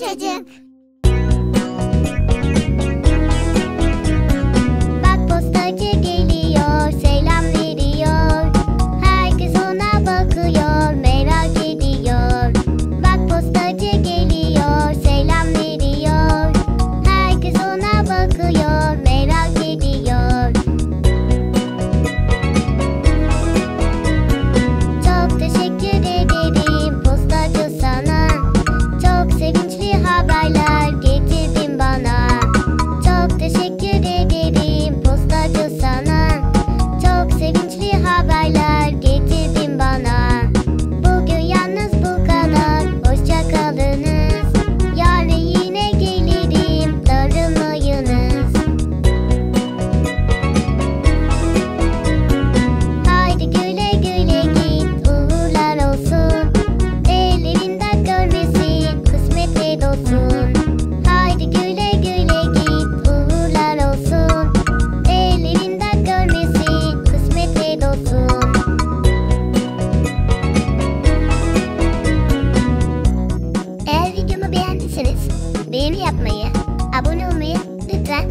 姐姐 beğeni yapmayı, abone olmayı lütfen